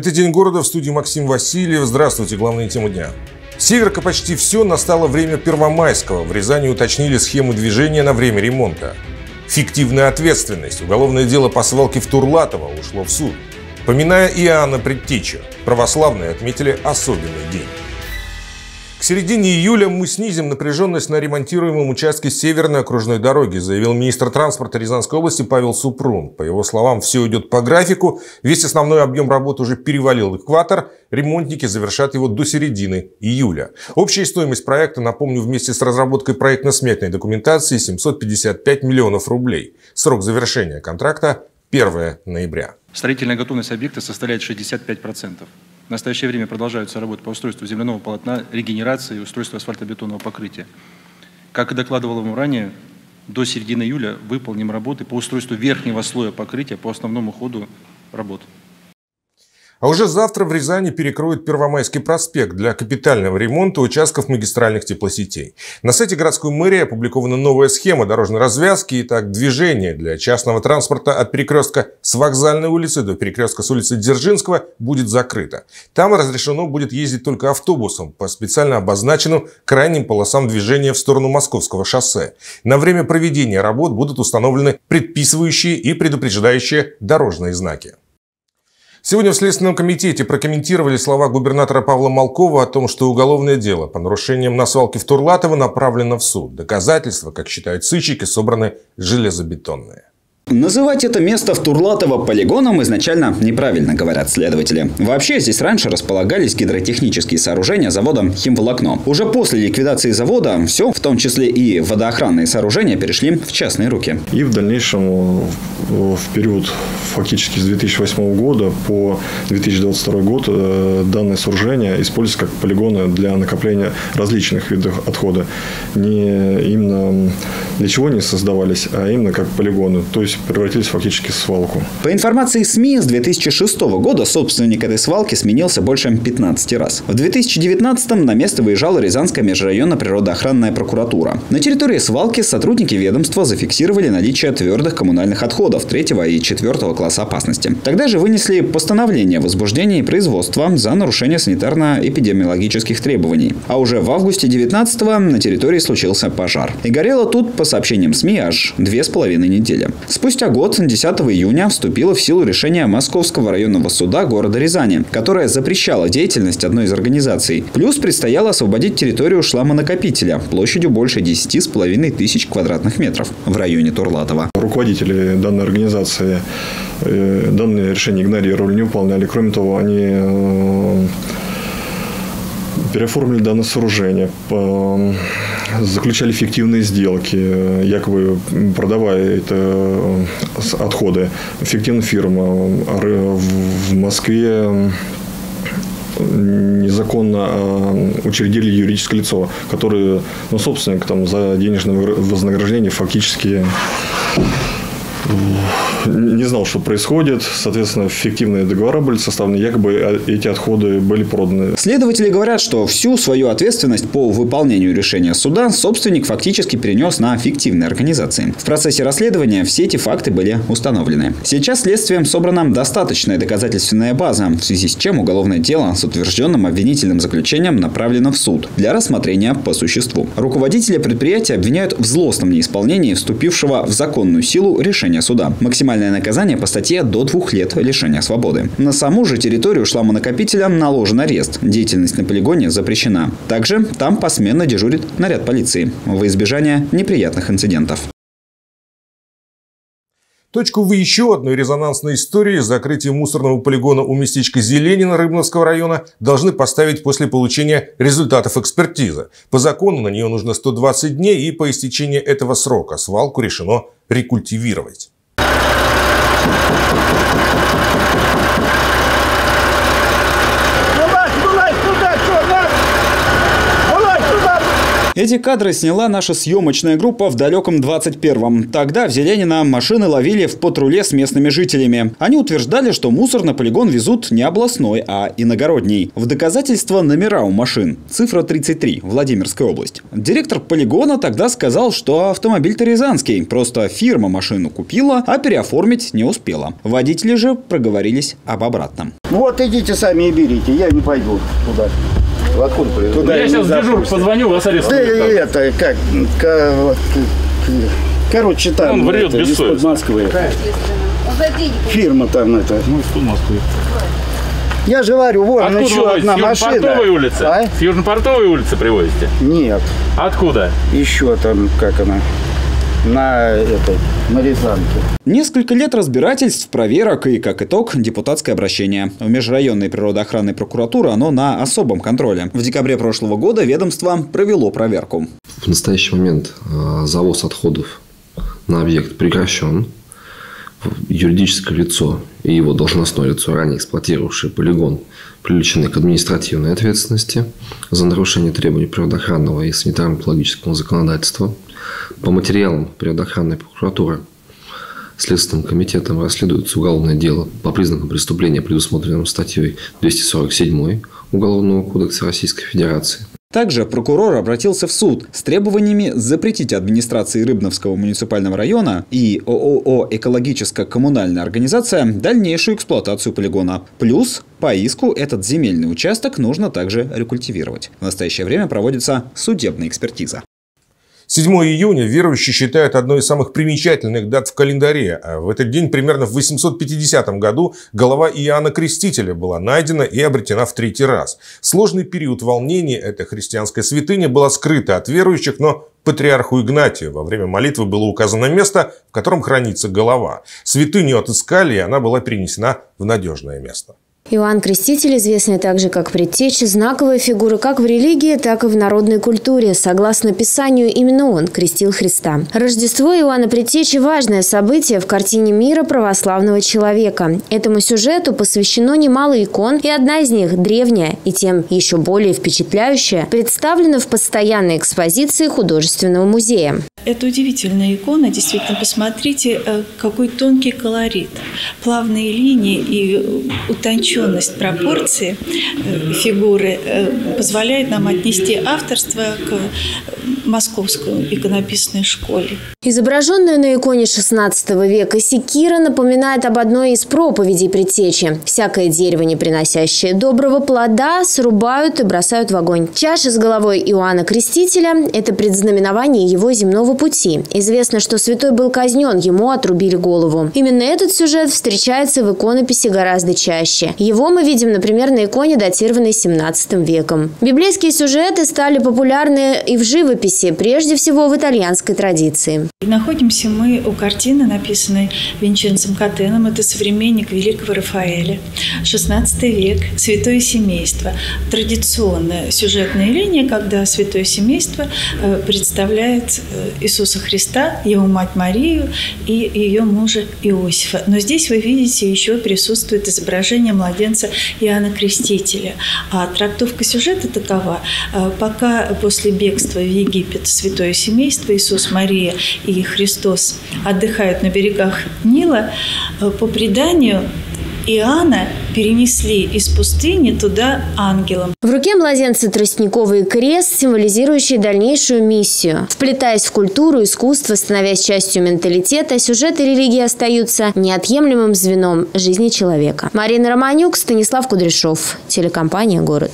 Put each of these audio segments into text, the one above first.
Это «День города» в студии Максим Васильев. Здравствуйте, главные темы дня. Северка почти все настало время Первомайского. В Рязани уточнили схему движения на время ремонта. Фиктивная ответственность. Уголовное дело по свалке в Турлатово ушло в суд. Поминая Иоанна Предтеча, православные отметили особенный день. Середине июля мы снизим напряженность на ремонтируемом участке Северной окружной дороги, заявил министр транспорта Рязанской области Павел Супрун. По его словам, все идет по графику, весь основной объем работ уже перевалил экватор, ремонтники завершат его до середины июля. Общая стоимость проекта, напомню, вместе с разработкой проектно-сметной документации 755 миллионов рублей. Срок завершения контракта 1 ноября. Строительная готовность объекта составляет 65%. В настоящее время продолжаются работы по устройству земляного полотна, регенерации и устройству асфальтобетонного покрытия. Как и докладывал вам ранее, до середины июля выполним работы по устройству верхнего слоя покрытия по основному ходу работ. А уже завтра в Рязани перекроют Первомайский проспект для капитального ремонта участков магистральных теплосетей. На сайте городской мэрии опубликована новая схема дорожной развязки и так движение для частного транспорта от перекрестка с вокзальной улицы до перекрестка с улицы Дзержинского будет закрыто. Там разрешено будет ездить только автобусом по специально обозначенным крайним полосам движения в сторону Московского шоссе. На время проведения работ будут установлены предписывающие и предупреждающие дорожные знаки. Сегодня в Следственном комитете прокомментировали слова губернатора Павла Малкова о том, что уголовное дело по нарушениям на свалке в Турлатово направлено в суд. Доказательства, как считают сыщики, собраны железобетонные. Называть это место в Турлатово полигоном изначально неправильно, говорят следователи. Вообще, здесь раньше располагались гидротехнические сооружения завода «Химволокно». Уже после ликвидации завода все, в том числе и водоохранные сооружения, перешли в частные руки. И в дальнейшем, в период фактически с 2008 года по 2022 год, э, данное сооружение используется как полигоны для накопления различных видов отхода. Не именно для чего они создавались, а именно как полигоны. То есть превратились фактически в свалку. По информации СМИ, с 2006 года собственник этой свалки сменился больше 15 раз. В 2019 на место выезжала Рязанская межрайонная природоохранная прокуратура. На территории свалки сотрудники ведомства зафиксировали наличие твердых коммунальных отходов третьего и четвертого класса опасности. Тогда же вынесли постановление о возбуждении производства за нарушение санитарно-эпидемиологических требований. А уже в августе 19 на территории случился пожар. И горело тут, по сообщениям СМИ, аж две с половиной недели. Спустя год, 10 июня, вступило в силу решение Московского районного суда города Рязани, которое запрещало деятельность одной из организаций. Плюс предстояло освободить территорию шламонакопителя площадью больше 10,5 тысяч квадратных метров в районе Турлатова. Руководители данной организации э, данное решение игнорировали, не выполняли. Кроме того, они э, переоформили данное сооружение, заключали фиктивные сделки, якобы продавая это отходы фиктивным фирмам. В Москве незаконно учредили юридическое лицо, которое, ну, собственник там за денежное вознаграждение фактически не знал, что происходит. Соответственно, фиктивные договора были составлены, якобы эти отходы были проданы. Следователи говорят, что всю свою ответственность по выполнению решения суда собственник фактически перенес на фиктивные организации. В процессе расследования все эти факты были установлены. Сейчас следствием собрана достаточная доказательственная база, в связи с чем уголовное дело с утвержденным обвинительным заключением направлено в суд для рассмотрения по существу. Руководители предприятия обвиняют в злостном неисполнении вступившего в законную силу решения суда. Максимально Максимальное наказание по статье до двух лет лишения свободы. На саму же территорию шламонакопителя наложен арест. Деятельность на полигоне запрещена. Также там посменно дежурит наряд полиции во избежание неприятных инцидентов. Точку в еще одной резонансной истории с мусорного полигона у местечка Зеленина Рыбновского района должны поставить после получения результатов экспертизы. По закону на нее нужно 120 дней, и по истечении этого срока свалку решено рекультивировать. Эти кадры сняла наша съемочная группа в далеком 21-м. Тогда в Зеленина машины ловили в патруле с местными жителями. Они утверждали, что мусор на полигон везут не областной, а иногородний. В доказательство номера у машин. Цифра 33, Владимирская область. Директор полигона тогда сказал, что автомобиль-то рязанский. Просто фирма машину купила, а переоформить не успела. Водители же проговорились об обратном. Вот идите сами и берите, я не пойду туда. Откуда приехали? Туда Я сейчас дежур позвоню, вас Да арестуют. и это, как, короче, там Он врет это, из-под. Москвы. Фирма там это. Ну, из Москвы. Я же говорю, вон Откуда еще вы одна С машина. Южно-Портовой улицы? А? С Южно-Портовой улицы привозите? Нет, Откуда? еще там, как она, на этой, на Рязанке. Несколько лет разбирательств, проверок и, как итог, депутатское обращение. В межрайонной природоохранной прокуратуры оно на особом контроле. В декабре прошлого года ведомство провело проверку. В настоящий момент э, завоз отходов на объект прекращен. Юридическое лицо и его должностное лицо, ранее эксплуатировавшее полигон, привлечены к административной ответственности за нарушение требований природоохранного и санитарно-экологического законодательства. По материалам природоохранной прокуратуры Следственным комитетом расследуется уголовное дело по признакам преступления, предусмотренным статьей 247 Уголовного кодекса Российской Федерации. Также прокурор обратился в суд с требованиями запретить администрации Рыбновского муниципального района и ООО «Экологическо-коммунальная организация» дальнейшую эксплуатацию полигона. Плюс по иску этот земельный участок нужно также рекультивировать. В настоящее время проводится судебная экспертиза. 7 июня верующие считают одной из самых примечательных дат в календаре. А В этот день, примерно в 850 году, голова Иоанна Крестителя была найдена и обретена в третий раз. Сложный период волнений эта христианская святыня была скрыта от верующих, но патриарху Игнатию во время молитвы было указано место, в котором хранится голова. Святыню отыскали, и она была перенесена в надежное место. Иоанн Креститель, известный также как предтеча, знаковая фигура как в религии, так и в народной культуре. Согласно Писанию, именно он крестил Христа. Рождество Иоанна Предтечи – важное событие в картине мира православного человека. Этому сюжету посвящено немало икон, и одна из них, древняя и тем еще более впечатляющая, представлена в постоянной экспозиции художественного музея. Это удивительная икона. Действительно, посмотрите, э, какой тонкий колорит. Плавные линии и э, утонченность пропорции э, фигуры э, позволяет нам отнести авторство к э, Московской иконописной школе. Изображенная на иконе XVI века секира напоминает об одной из проповедей предтечи. Всякое дерево, не приносящее доброго плода, срубают и бросают в огонь. Чаша с головой Иоанна Крестителя – это предзнаменование его земного пути. Известно, что святой был казнен, ему отрубили голову. Именно этот сюжет встречается в иконописи гораздо чаще. Его мы видим, например, на иконе, датированной XVII веком. Библейские сюжеты стали популярны и в живописи, прежде всего в итальянской традиции. Находимся мы у картины, написанной Винченцем Катеном. Это современник великого Рафаэля. XVI век. Святое семейство. Традиционная сюжетная линия, когда святое семейство э, представляет э, Иисуса Христа, его мать Марию и ее мужа Иосифа. Но здесь вы видите, еще присутствует изображение младенца Иоанна Крестителя. А трактовка сюжета такова. Э, Пока после бегства в Египет святое семейство Иисус, Мария и Христос отдыхают на берегах Нила, э, по преданию Иоанна перенесли из пустыни туда ангелом. В руке младенца тростниковый крест, символизирующий дальнейшую миссию. Вплетаясь в культуру, искусство, становясь частью менталитета, сюжеты религии остаются неотъемлемым звеном жизни человека. Марина Романюк, Станислав Кудряшов, телекомпания «Город».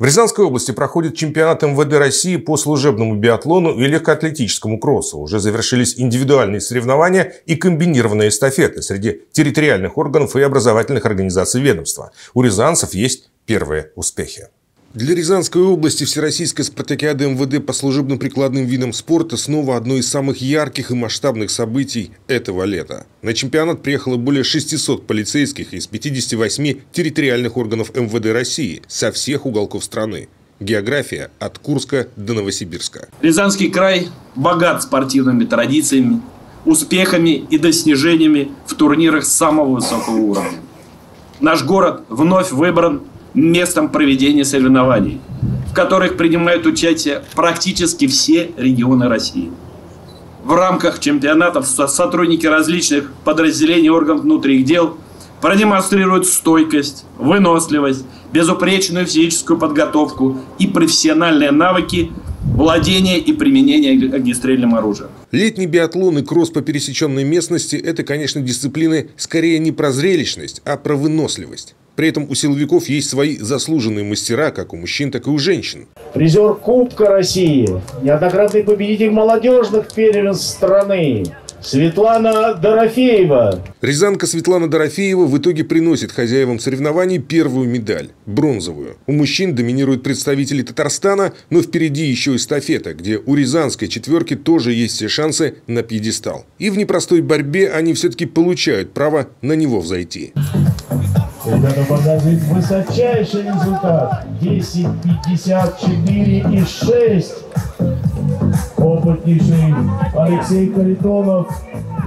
В Рязанской области проходит чемпионат МВД России по служебному биатлону и легкоатлетическому кроссу. Уже завершились индивидуальные соревнования и комбинированные эстафеты среди территориальных органов и образовательных организаций ведомства. У рязанцев есть первые успехи. Для Рязанской области Всероссийская спартакиада МВД по служебно-прикладным видам спорта снова одно из самых ярких и масштабных событий этого лета. На чемпионат приехало более 600 полицейских из 58 территориальных органов МВД России со всех уголков страны. География от Курска до Новосибирска. Рязанский край богат спортивными традициями, успехами и достижениями в турнирах самого высокого уровня. Наш город вновь выбран местом проведения соревнований, в которых принимают участие практически все регионы России. В рамках чемпионатов сотрудники различных подразделений органов внутренних дел продемонстрируют стойкость, выносливость, безупречную физическую подготовку и профессиональные навыки владения и применения огнестрельным оружием. Летний биатлон и кросс по пересеченной местности – это, конечно, дисциплины скорее не про зрелищность, а про выносливость. При этом у силовиков есть свои заслуженные мастера, как у мужчин, так и у женщин. Призер Кубка России, неоднократный победитель молодежных первенств страны, Светлана Дорофеева. Рязанка Светлана Дорофеева в итоге приносит хозяевам соревнований первую медаль – бронзовую. У мужчин доминируют представители Татарстана, но впереди еще эстафета, где у рязанской четверки тоже есть все шансы на пьедестал. И в непростой борьбе они все-таки получают право на него взойти. Ребята показывают высочайший результат. 10, 54 и 6. Опытнейший Алексей Каритонов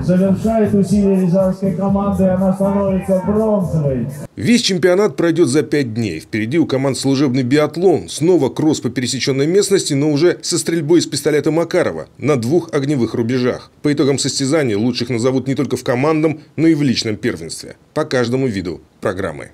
завершает усилия рязанской команды, она становится бронзовой. Весь чемпионат пройдет за пять дней. Впереди у команд служебный биатлон. Снова кросс по пересеченной местности, но уже со стрельбой из пистолета Макарова на двух огневых рубежах. По итогам состязания лучших назовут не только в командном, но и в личном первенстве. По каждому виду программы.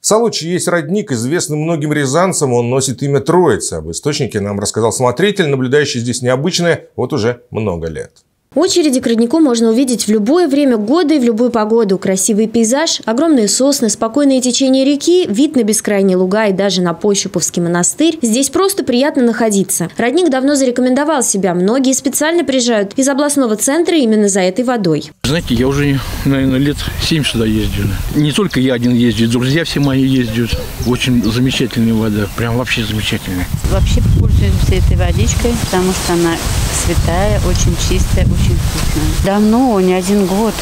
В Солочи есть родник, известный многим рязанцам, он носит имя Троицы. Об источнике нам рассказал смотритель, наблюдающий здесь необычное вот уже много лет. Очереди к роднику можно увидеть в любое время года и в любую погоду. Красивый пейзаж, огромные сосны, спокойное течение реки, вид на бескрайние луга и даже на Пощуповский монастырь. Здесь просто приятно находиться. Родник давно зарекомендовал себя. Многие специально приезжают из областного центра именно за этой водой. Знаете, я уже, наверное, лет 7 сюда ездил. Не только я один ездит, друзья все мои ездят. Очень замечательная вода, прям вообще замечательная. Вообще пользуемся этой водичкой, потому что она святая, очень чистая, очень вкусная. Давно, не один год,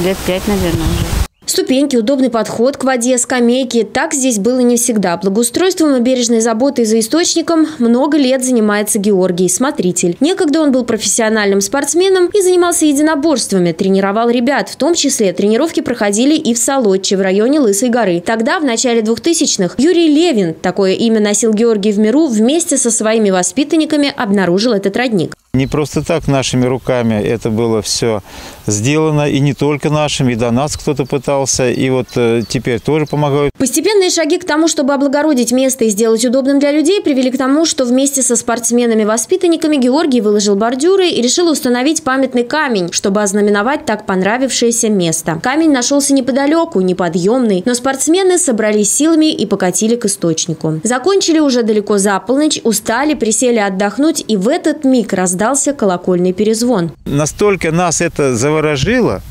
лет пять, наверное, уже. Ступеньки, удобный подход к воде, скамейки. Так здесь было не всегда. Благоустройством и бережной заботой за источником много лет занимается Георгий, смотритель. Некогда он был профессиональным спортсменом и занимался единоборствами, тренировал ребят. В том числе тренировки проходили и в Солодче, в районе Лысой горы. Тогда, в начале 2000-х, Юрий Левин, такое имя носил Георгий в миру, вместе со своими воспитанниками обнаружил этот родник. Не просто так нашими руками это было все сделано, и не только нашими, и до нас кто-то пытался, и вот э, теперь тоже помогают. Постепенные шаги к тому, чтобы облагородить место и сделать удобным для людей, привели к тому, что вместе со спортсменами-воспитанниками Георгий выложил бордюры и решил установить памятный камень, чтобы ознаменовать так понравившееся место. Камень нашелся неподалеку, неподъемный, но спортсмены собрались силами и покатили к источнику. Закончили уже далеко за полночь, устали, присели отдохнуть, и в этот миг раздался раздался колокольный перезвон. Настолько нас это заворожило,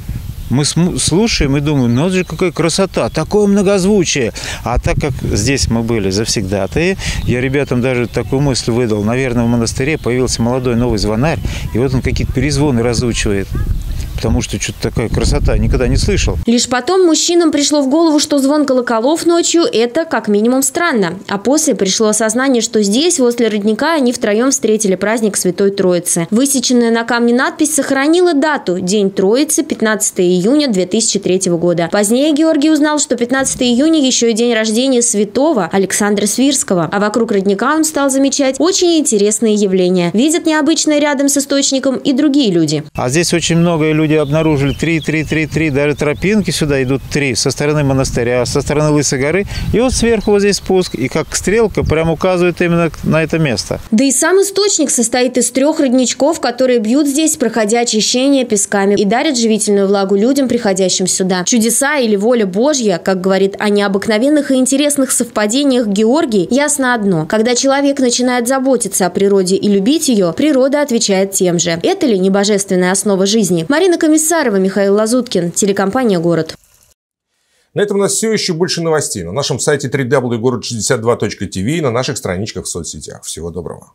мы слушаем и думаем, ну это же какая красота, такое многозвучие. А так как здесь мы были завсегдатые, я ребятам даже такую мысль выдал. Наверное, в монастыре появился молодой новый звонарь, и вот он какие-то перезвоны разучивает потому что что-то такая красота, никогда не слышал. Лишь потом мужчинам пришло в голову, что звон колоколов ночью – это как минимум странно. А после пришло осознание, что здесь, возле родника, они втроем встретили праздник Святой Троицы. Высеченная на камне надпись сохранила дату – День Троицы, 15 июня 2003 года. Позднее Георгий узнал, что 15 июня еще и день рождения святого Александра Свирского. А вокруг родника он стал замечать очень интересные явления. Видят необычное рядом с источником и другие люди. А здесь очень много людей люди обнаружили три, три, три, три, даже тропинки сюда идут три, со стороны монастыря, со стороны Лысой горы. И вот сверху вот здесь спуск, и как стрелка прям указывает именно на это место. Да и сам источник состоит из трех родничков, которые бьют здесь, проходя очищение песками и дарят живительную влагу людям, приходящим сюда. Чудеса или воля Божья, как говорит о необыкновенных и интересных совпадениях Георгий, ясно одно. Когда человек начинает заботиться о природе и любить ее, природа отвечает тем же. Это ли не божественная основа жизни? Марина Елена Комиссарова, Михаил Лазуткин, телекомпания «Город». На этом у нас все еще больше новостей на нашем сайте www.город62.tv и на наших страничках в соцсетях. Всего доброго.